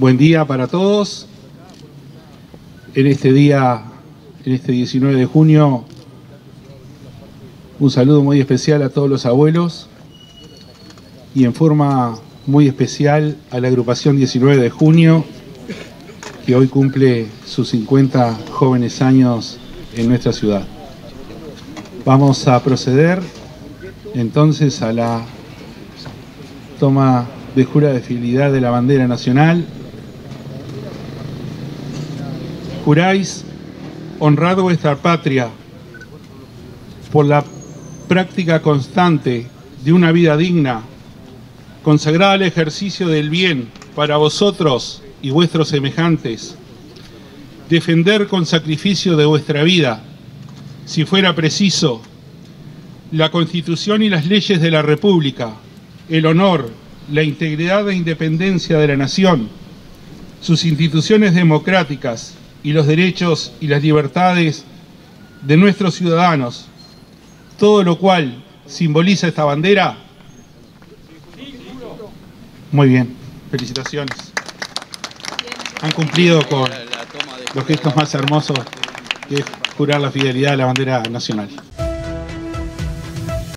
Buen día para todos. En este día, en este 19 de junio, un saludo muy especial a todos los abuelos y en forma muy especial a la agrupación 19 de junio, que hoy cumple sus 50 jóvenes años en nuestra ciudad. Vamos a proceder entonces a la toma de jura de fidelidad de la bandera nacional. Juráis honrado vuestra patria por la práctica constante de una vida digna, consagrada al ejercicio del bien para vosotros y vuestros semejantes, defender con sacrificio de vuestra vida, si fuera preciso, la Constitución y las leyes de la República, el honor, la integridad e independencia de la nación, sus instituciones democráticas y los derechos y las libertades de nuestros ciudadanos, todo lo cual simboliza esta bandera. Muy bien, felicitaciones. Han cumplido con los gestos más hermosos que es jurar la fidelidad a la bandera nacional.